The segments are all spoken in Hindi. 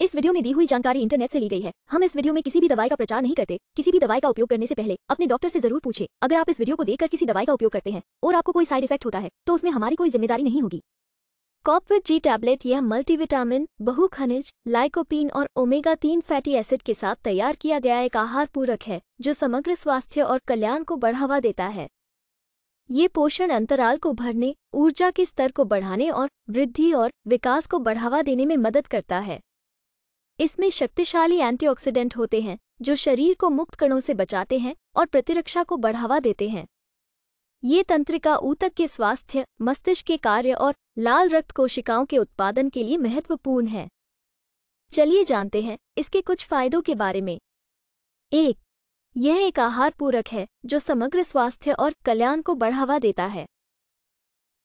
इस वीडियो में दी हुई जानकारी इंटरनेट से ली गई है। हम इस वीडियो में किसी भी दवाई का प्रचार नहीं करते। किसी भी दवाई का उपयोग करने से पहले अपने डॉक्टर से ज़रूर पूछे। अगर आप इस वीडियो को देखकर किसी दवाई का उपयोग करते हैं और आपको कोई साइड इफ़ेक्ट होता है तो उसमें हमारी कोई ज़िम्मेदारी नहीं होगी। कॉपविट जी टैबलेट यह मल्टीविटामिन, बहु खनिज, लाइकोपीन और ओमेगा तीन फैटी एसिड के साथ तैयार किया गया एक आहार पूरक है, जो समग्र स्वास्थ्य और कल्याण को बढ़ावा देता है। ये पोषण अंतराल को भरने, ऊर्जा के स्तर को बढ़ाने और वृद्धि और विकास को बढ़ावा देने में मदद करता है। इसमें शक्तिशाली एंटीऑक्सीडेंट होते हैं, जो शरीर को मुक्त कणों से बचाते हैं और प्रतिरक्षा को बढ़ावा देते हैं। ये तंत्रिका ऊतक के स्वास्थ्य, मस्तिष्क के कार्य और लाल रक्त कोशिकाओं के उत्पादन के लिए महत्वपूर्ण है। चलिए जानते हैं इसके कुछ फायदों के बारे में। एक, यह एक आहार पूरक है, जो समग्र स्वास्थ्य और कल्याण को बढ़ावा देता है।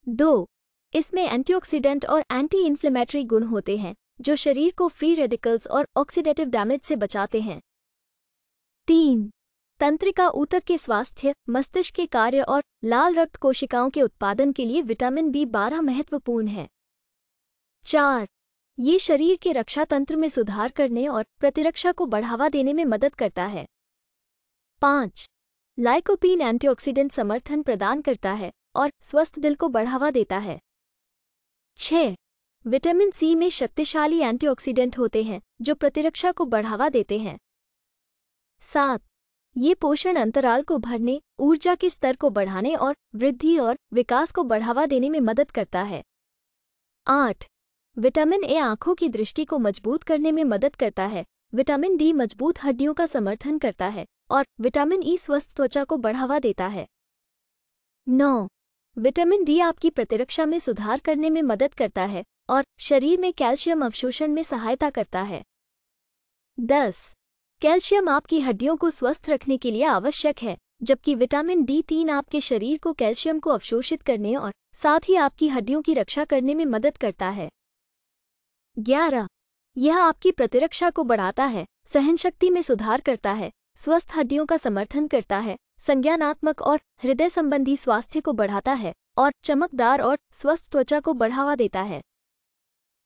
दो, इसमें एंटीऑक्सीडेंट और एंटी इन्फ्लेमेटरी गुण होते हैं। जो शरीर को फ्री रेडिकल्स और ऑक्सीडेटिव डैमेज से बचाते हैं। तीन, तंत्रिका ऊतक के स्वास्थ्य, मस्तिष्क के कार्य और लाल रक्त कोशिकाओं के उत्पादन के लिए विटामिन बी बारह महत्वपूर्ण है। चार, ये शरीर के रक्षा तंत्र में सुधार करने और प्रतिरक्षा को बढ़ावा देने में मदद करता है। पाँच लाइकोपीन एंटीऑक्सीडेंट समर्थन प्रदान करता है और स्वस्थ दिल को बढ़ावा देता है। छह विटामिन सी में शक्तिशाली एंटीऑक्सीडेंट होते हैं, जो प्रतिरक्षा को बढ़ावा देते हैं। सात, ये पोषण अंतराल को भरने, ऊर्जा के स्तर को बढ़ाने और वृद्धि और विकास को बढ़ावा देने में मदद करता है। आठ, विटामिन ए आँखों की दृष्टि को मज़बूत करने में मदद करता है। विटामिन डी मज़बूत हड्डियों का समर्थन करता है और विटामिन ई स्वस्थ त्वचा को बढ़ावा देता है। नौ, विटामिन डी आपकी प्रतिरक्षा में सुधार करने में मदद करता है। और शरीर में कैल्शियम अवशोषण में सहायता करता है। दस, कैल्शियम आपकी हड्डियों को स्वस्थ रखने के लिए आवश्यक है, जबकि विटामिन डी तीन आपके शरीर को कैल्शियम को अवशोषित करने और साथ ही आपकी हड्डियों की रक्षा करने में मदद करता है। ग्यारह, यह आपकी प्रतिरक्षा को बढ़ाता है, सहनशक्ति में सुधार करता है, स्वस्थ हड्डियों का समर्थन करता है, संज्ञानात्मक और हृदय संबंधी स्वास्थ्य को बढ़ाता है और चमकदार और स्वस्थ त्वचा को बढ़ावा देता है।